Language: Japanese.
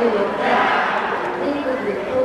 14日全国